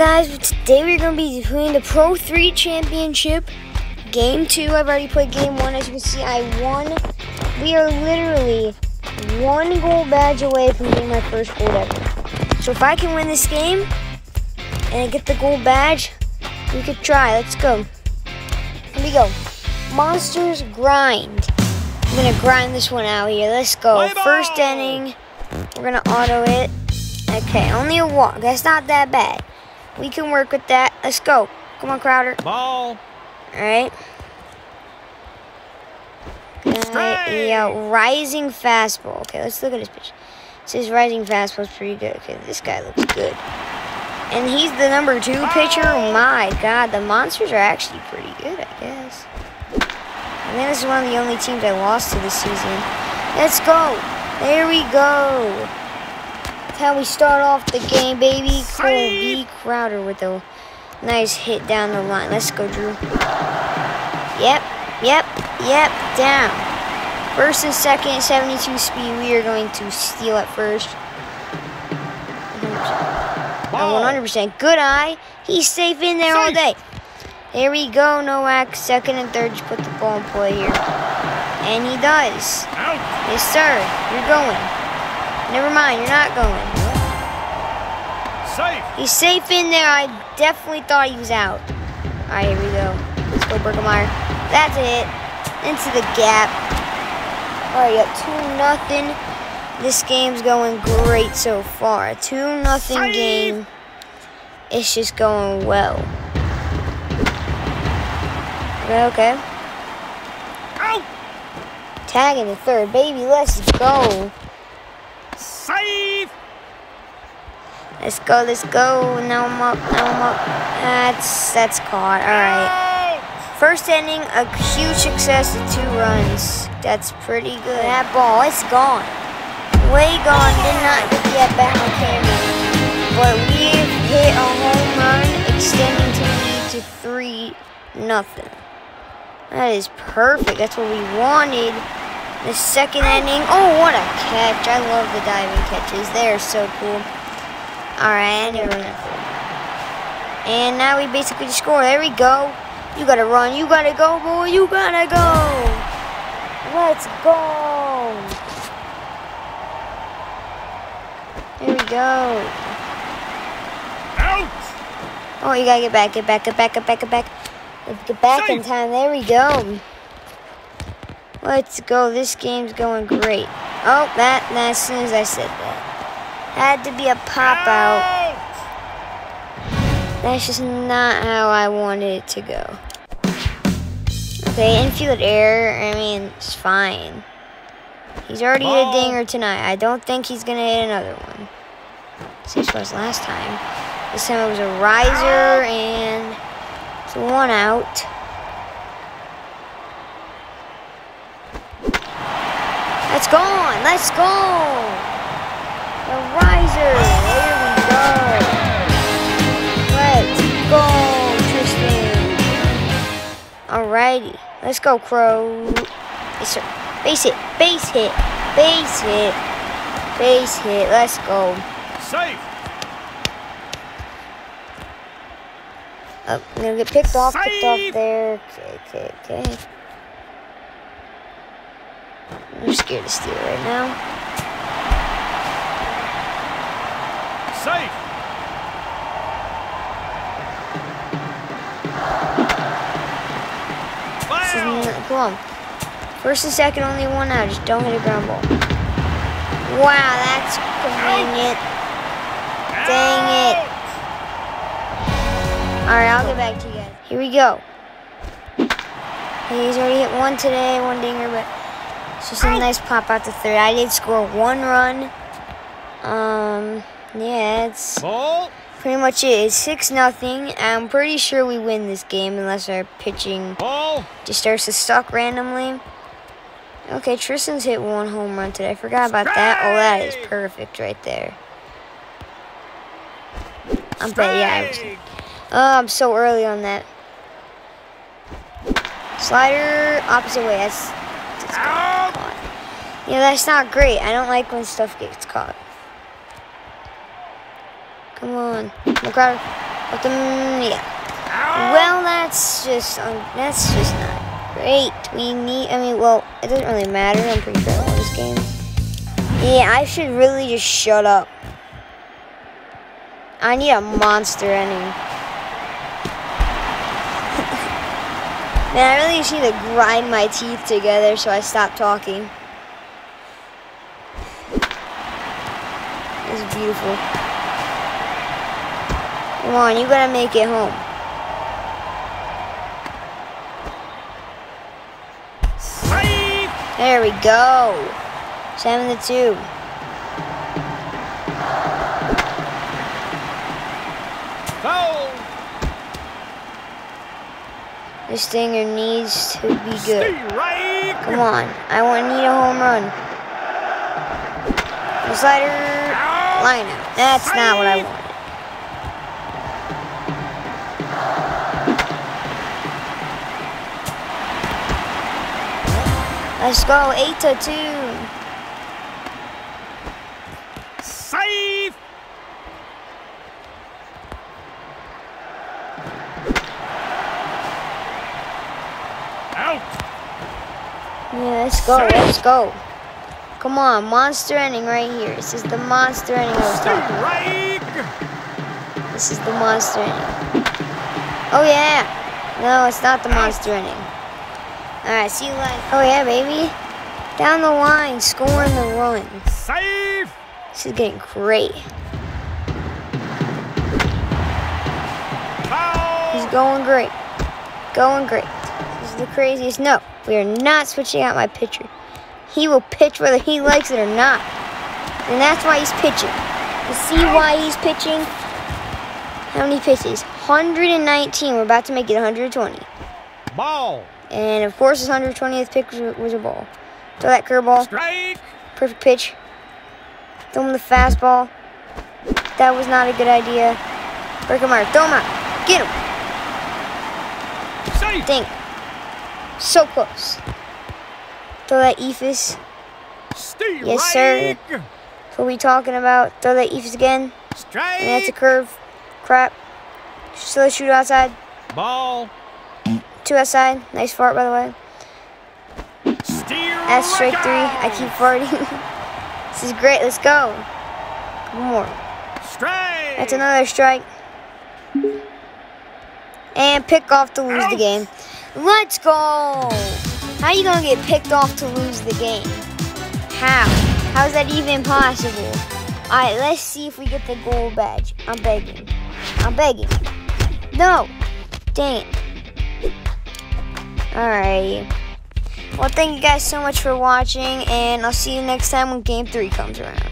guys? Today we're going to be doing the Pro 3 Championship. Game 2, I've already played Game 1. As you can see, I won. We are literally one gold badge away from getting my first gold ever. So if I can win this game and get the gold badge, we could try. Let's go. Here we go. Monsters Grind. I'm going to grind this one out here. Let's go. First inning. We're going to auto it. Okay, only a walk. That's not that bad. We can work with that. Let's go. Come on, Crowder. Ball. All right. Yeah, rising fastball. Okay, let's look at his pitch. It says rising fastball is pretty good. Okay, this guy looks good. And he's the number two pitcher. Oh my God, the monsters are actually pretty good, I guess. I think this is one of the only teams I lost to this season. Let's go. There we go. How we start off the game, baby. Colby Crowder with a nice hit down the line. Let's go, Drew. Yep, yep, yep, down. First and second, 72 speed. We are going to steal at first. 100%. 100%. Good eye. He's safe in there all day. There we go, Nowak. Second and third, just put the ball in play here. And he does. Out. Yes, sir. You're going. Never mind, you're not going. Safe. He's safe in there. I definitely thought he was out. All right, here we go. Let's go, Bergemeyer. That's it. Into the gap. All right, up two nothing. This game's going great so far. Two nothing game. It's just going well. Okay, okay. Tagging the third, baby. Let's go. Safe. Let's go. Let's go. Now I'm up. Now I'm up. That's that's caught. All right. First inning, a huge success of two runs. That's pretty good. That ball, it's gone. Way gone. Did not get bat on camera. But we've hit a home run, extending to lead to three nothing. That is perfect. That's what we wanted. The second inning. Oh, what a catch! I love the diving catches. They are so cool. All right, and And now we basically score. There we go. You gotta run. You gotta go, boy. You gotta go. Let's go. Here we go. Out. Oh, you gotta get back, get back, get back, get back, get back. Let's get back in time. There we go. Let's go. This game's going great. Oh, that, that as soon as I said that. Had to be a pop out. That's just not how I wanted it to go. Okay, infield error. I mean, it's fine. He's already hit a dinger tonight. I don't think he's gonna hit another one. Six was last time. This time it was a riser and it's one out. Let's go on. Let's go. The riser. There we go. Let's go, Tristan. Alrighty. Let's go, Crow. Yes, sir. Base hit. Base hit. Base hit. Base hit. Let's go. Safe. Oh, I'm gonna get picked off, picked off Save. there. Okay, okay, okay. I'm scared to steal right now. Safe. This is Foul. not, come on. First and second, only one out. Just don't hit a ground ball. Wow, that's convenient. Dang it. Alright, I'll get back to you guys. Here we go. He's already hit one today, one dinger, but it's just a nice pop out to third. I did score one run. Um, yeah, it's Ball. pretty much it. It's 6 nothing. I'm pretty sure we win this game unless our pitching Ball. just starts to suck randomly. Okay, Tristan's hit one home run today. I forgot about that. Oh, that is perfect right there. I'm bet, yeah, I was. Oh, I'm so early on that. Slider, opposite way. That's, that's. Yeah, that's not great. I don't like when stuff gets caught. Come on. Crowder. But the yeah. Well, that's just um, that's just not great. We need. I mean, well, it doesn't really matter. I'm pretty sure I won this game. Yeah, I should really just shut up. I need a monster ending. Man, I really just need to grind my teeth together so I stop talking. It's beautiful. Come on, you gotta make it home. There we go. Seven to two. Foul. This stinger needs to be good. Come on. I want need a home run. The slider line out. That's not what I wanted. Let's go. Eight to two. Save. Out. Yeah, let's go. Let's go. Come on, monster ending right here. This is the monster ending I was talking about. This is the monster ending. Oh yeah. No, it's not the monster ending. Alright, see you later. Oh yeah, baby. Down the line, scoring the run. Safe! This is getting great. Foul. He's going great. Going great. This is the craziest. No, we are not switching out my pitcher. He will pitch whether he likes it or not. And that's why he's pitching. You see why he's pitching? How many pitches? 119. We're about to make it 120. Ball. And of course, his 120th pick was, was a ball. Throw that curveball. Strike. Perfect pitch. Throw him the fastball. That was not a good idea. Break him out. Throw him out. Get him. Safe. Dang. So close. Throw that Eephus. Yes, sir. What are we talking about? Throw that Eephus again. Strike. And that's a curve. Crap. A shoot outside. Ball. Two outside. Nice fart, by the way. That's strike three. I keep farting. this is great. Let's go. One more. That's another strike. And pick off to lose the game. Let's go. How are you gonna get picked off to lose the game? How? How is that even possible? Alright, let's see if we get the gold badge. I'm begging. I'm begging. No. Dang it. Alright. Well, thank you guys so much for watching, and I'll see you next time when Game 3 comes around.